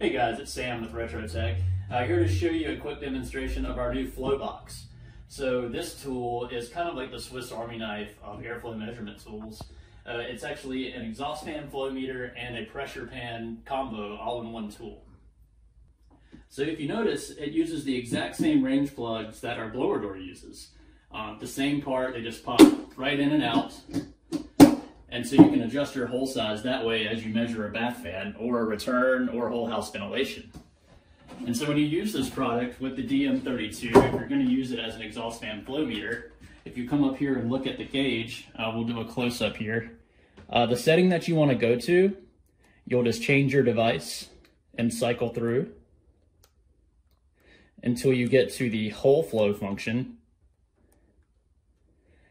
Sam with Retrotec. Uh, here to show you a quick demonstration of our new flow box. So this tool is kind of like the Swiss Army knife of airflow measurement tools. Uh, it's actually an exhaust fan flow meter and a pressure pan combo all in one tool. So if you notice, it uses the exact same range plugs that our blower door uses. Um, the same part, they just pop right in and out. And so you can adjust your hole size that way as you measure a bath fan or a return or whole house ventilation. And so when you use this product with the DM32, if you're going to use it as an exhaust fan flow meter, if you come up here and look at the gauge, uh, we'll do a close up here. Uh, the setting that you want to go to, you'll just change your device and cycle through until you get to the hole flow function.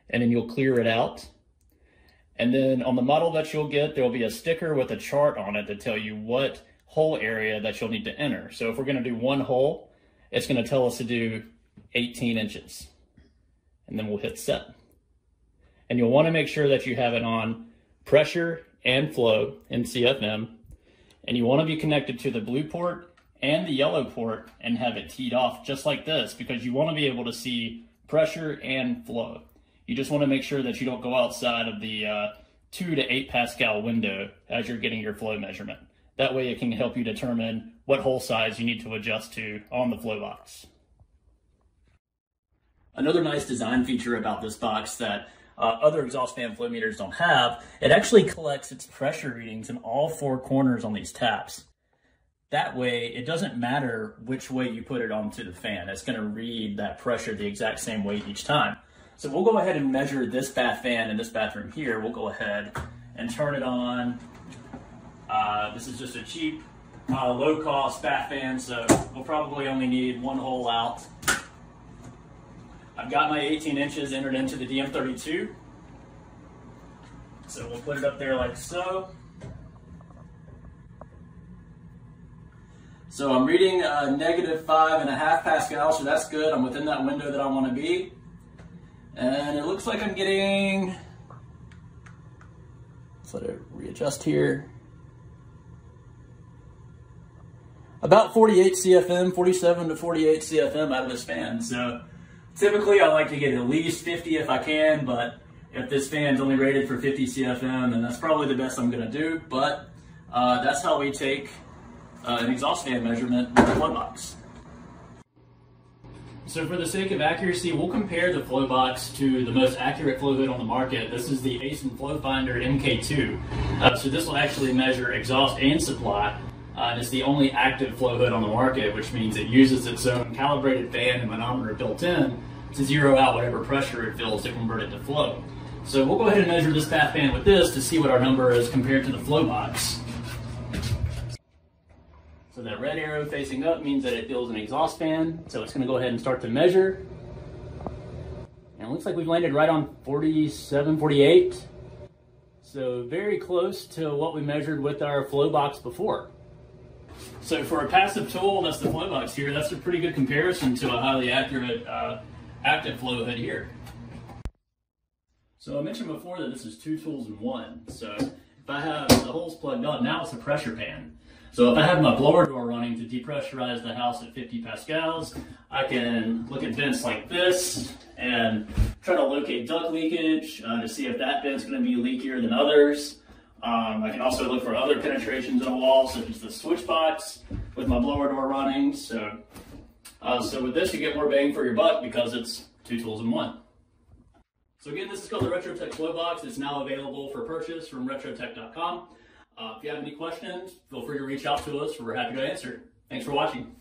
And then you'll clear it out and then on the model that you'll get, there'll be a sticker with a chart on it to tell you what hole area that you'll need to enter. So if we're gonna do one hole, it's gonna tell us to do 18 inches. And then we'll hit set. And you'll wanna make sure that you have it on pressure and flow in CFM. And you wanna be connected to the blue port and the yellow port and have it teed off just like this because you wanna be able to see pressure and flow. You just want to make sure that you don't go outside of the uh, 2 to 8 Pascal window as you're getting your flow measurement. That way it can help you determine what hole size you need to adjust to on the flow box. Another nice design feature about this box that uh, other exhaust fan flow meters don't have, it actually collects its pressure readings in all four corners on these taps. That way, it doesn't matter which way you put it onto the fan. It's going to read that pressure the exact same way each time. So we'll go ahead and measure this bath fan in this bathroom here. We'll go ahead and turn it on. Uh, this is just a cheap, uh, low cost bath fan, so we'll probably only need one hole out. I've got my 18 inches entered into the DM32. So we'll put it up there like so. So I'm reading uh, negative five and a half Pascal, so that's good. I'm within that window that I want to be. And it looks like I'm getting, let's let it readjust here. About 48 CFM, 47 to 48 CFM out of this fan. So typically I like to get at least 50 if I can, but if this fan's only rated for 50 CFM, then that's probably the best I'm gonna do. But uh, that's how we take uh, an exhaust fan measurement with the flow box. So for the sake of accuracy, we'll compare the flow box to the most accurate flow hood on the market. This is the ACIN Flow Finder MK2. Uh, so this will actually measure exhaust and supply. Uh, and it's the only active flow hood on the market, which means it uses its own calibrated fan and manometer built in to zero out whatever pressure it feels to convert it to flow. So we'll go ahead and measure this bath fan with this to see what our number is compared to the flow box. So that red arrow facing up means that it feels an exhaust fan. So it's gonna go ahead and start to measure. And it looks like we've landed right on 47, 48. So very close to what we measured with our flow box before. So for a passive tool, that's the flow box here, that's a pretty good comparison to a highly accurate uh, active flow hood here. So I mentioned before that this is two tools in one. So if I have the holes plugged up, now it's a pressure pan. So if I have my blower door running to depressurize the house at 50 pascals, I can look at vents like this and try to locate duct leakage uh, to see if that vent's going to be leakier than others. Um, I can also look for other penetrations in a wall, such as the switch box with my blower door running. So, uh, so with this, you get more bang for your buck because it's two tools in one. So again, this is called the Retrotec Flow Box. It's now available for purchase from retrotec.com. Uh, if you have any questions, feel free to reach out to us. We're happy to answer. Thanks for watching.